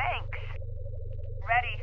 Thanks. Ready.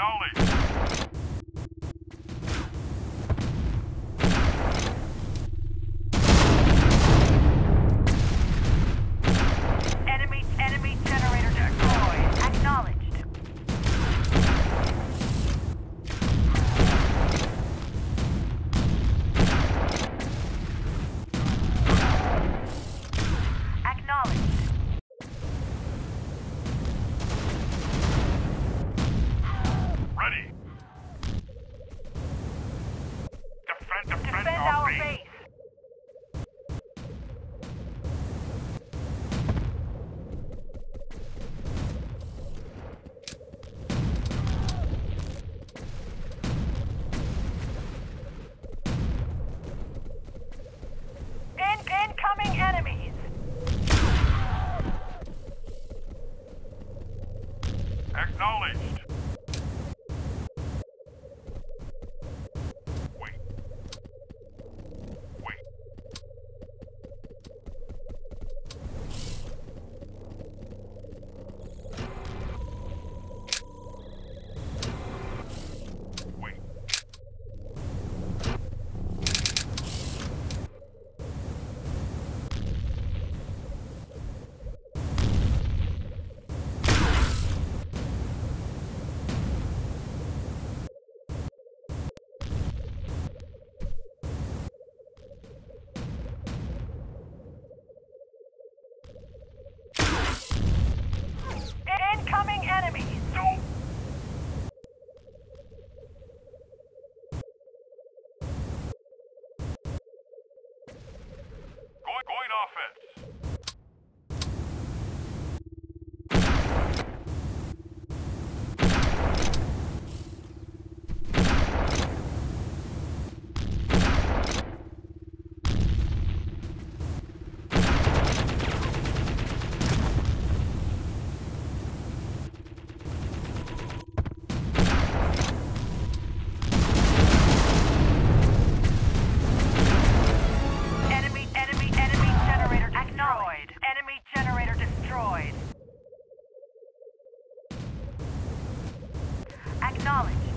Acknowledged. knowledge.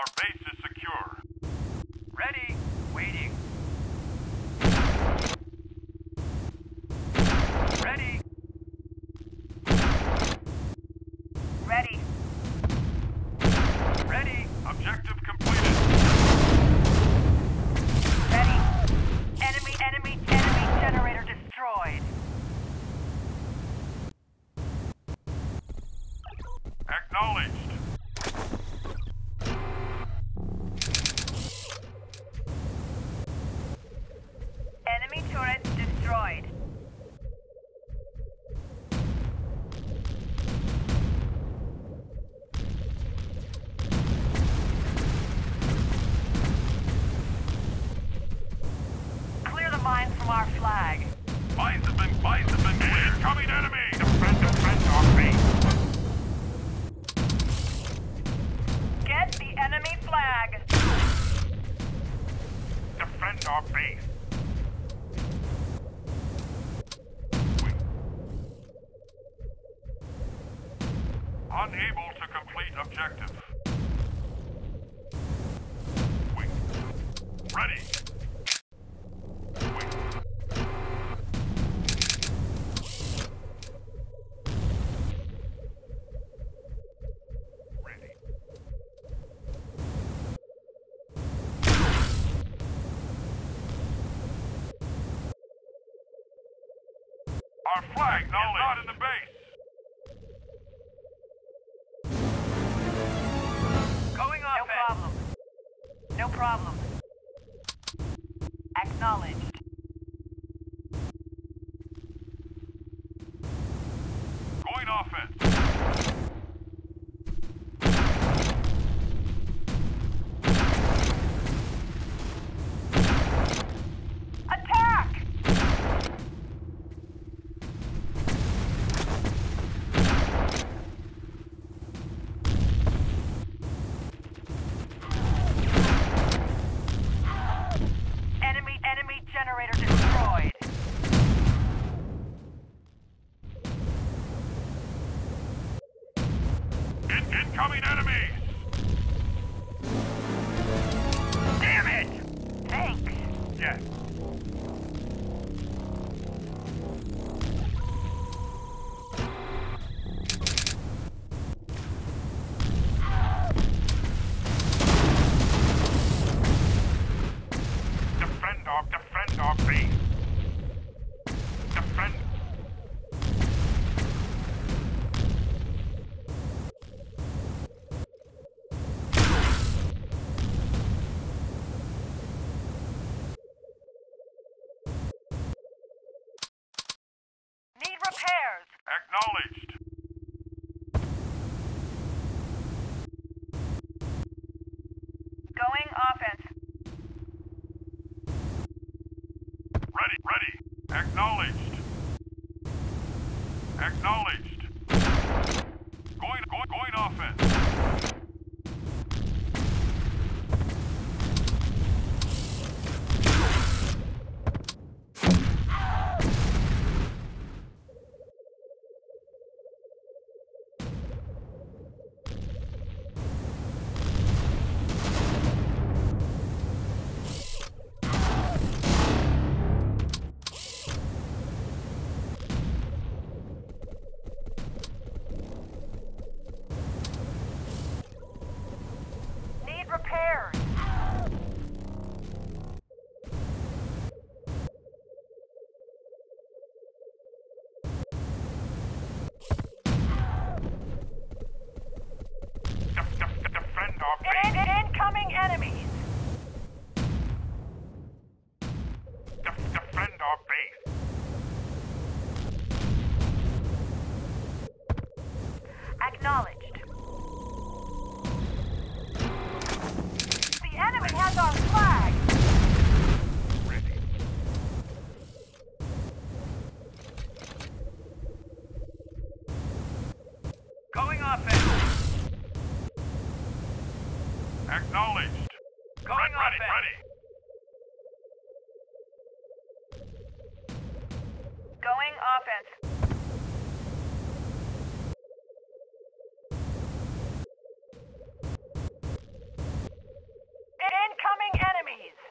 Our base Our flag is not in the base. Going offense. No problem. No problem. Acknowledge. reached. Going offense. Ready, ready. Acknowledged. Acknowledged. Going offense. Incoming enemies!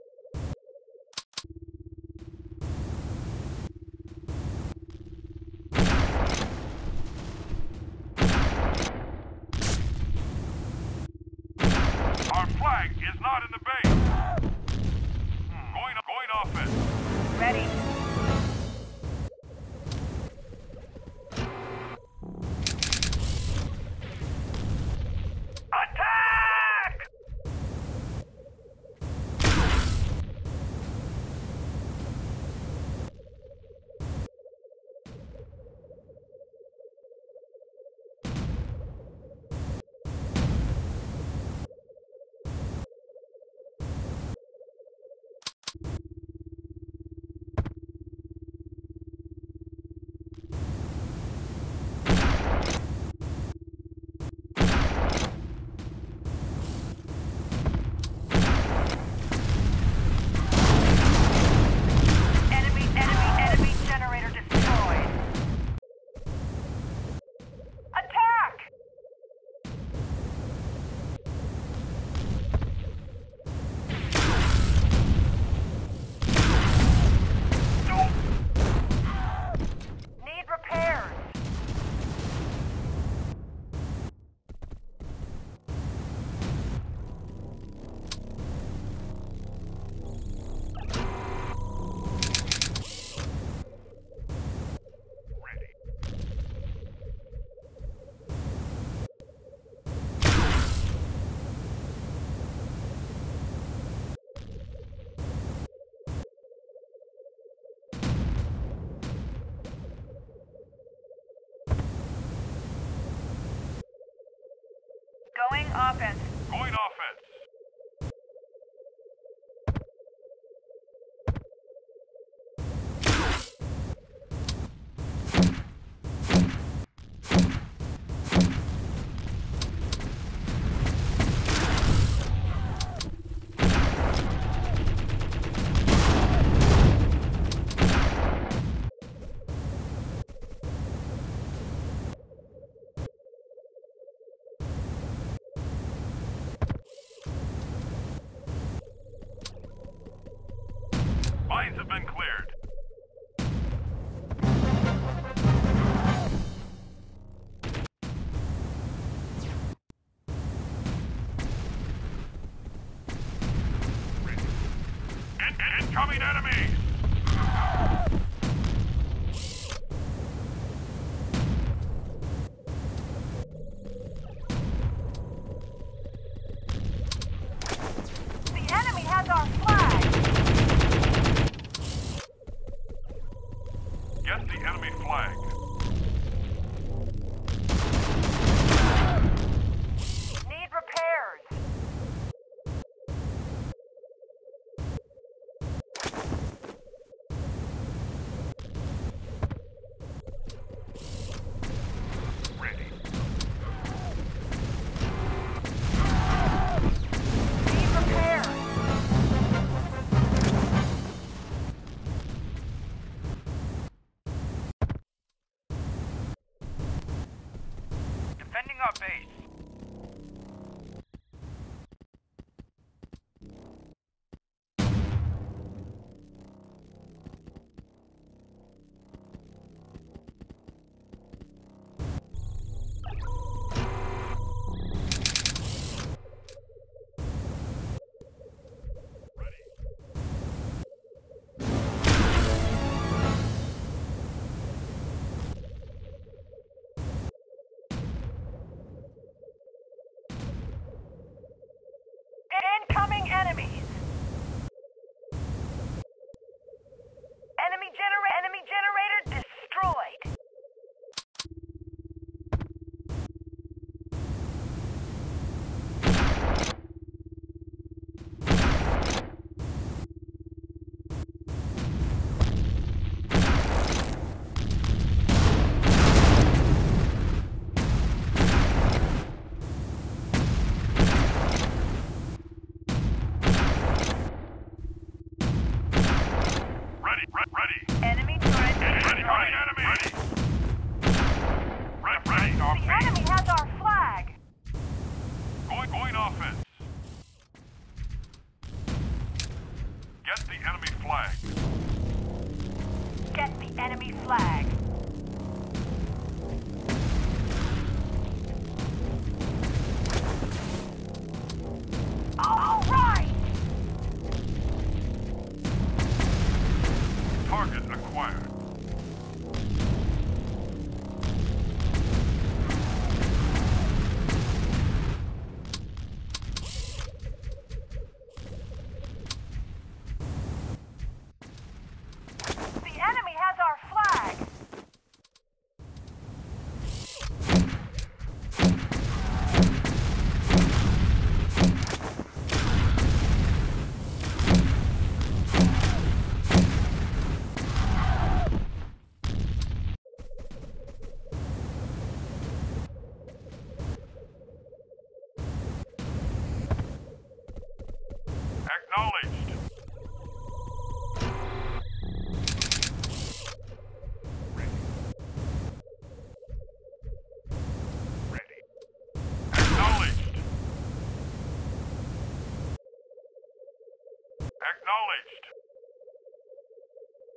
Flag.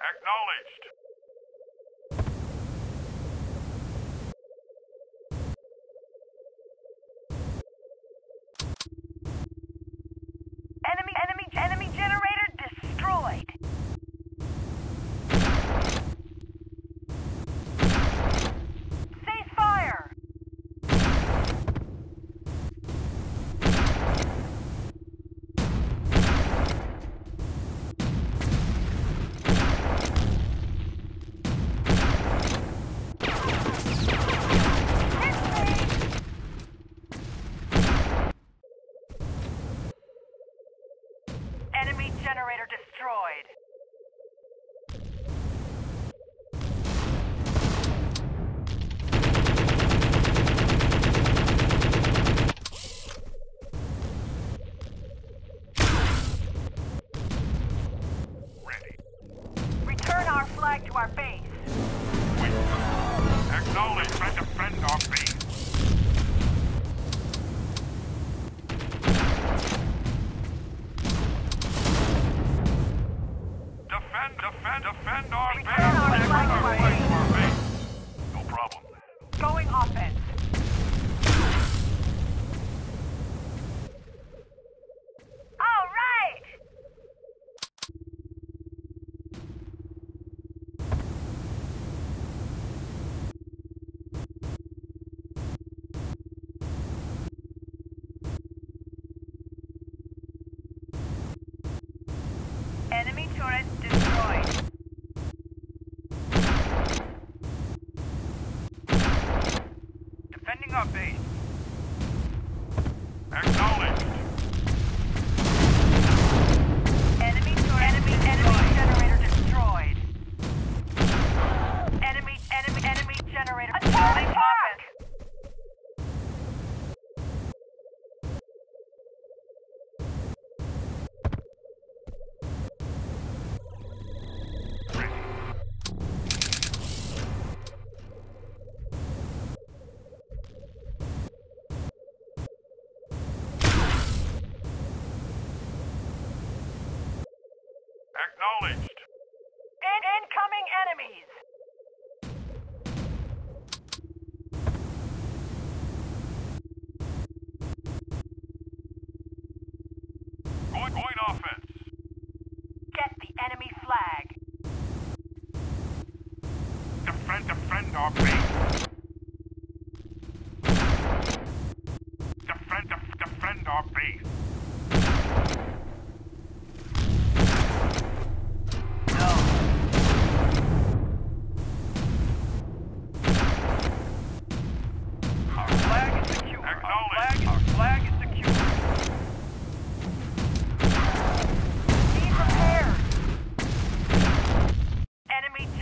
Acknowledged. up, base. Acknowledged. In incoming enemies! Point, offense. Get the enemy flag. Defend, defend our base.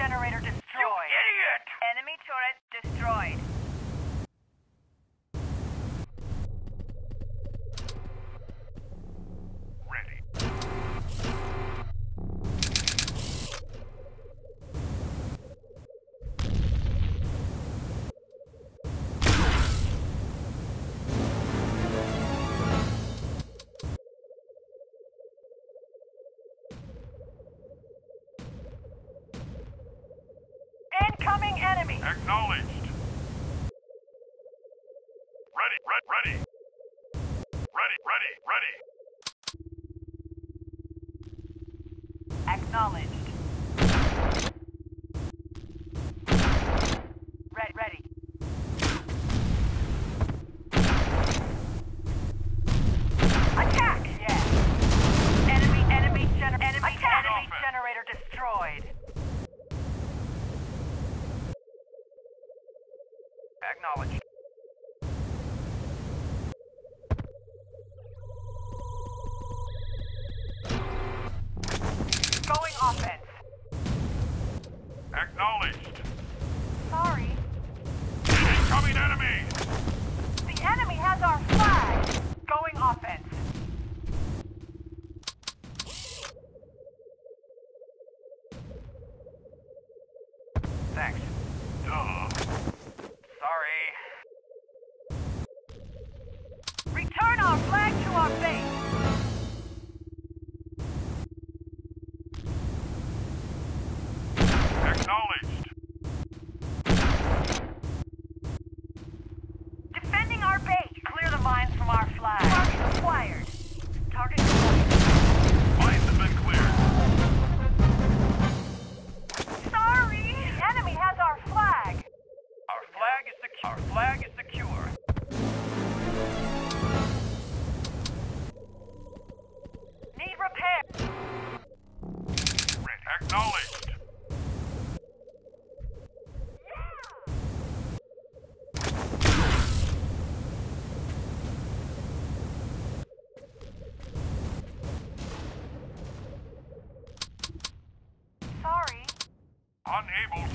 generator Incoming enemy. Acknowledged. Ready, re ready. Ready, ready, ready. Acknowledged. unable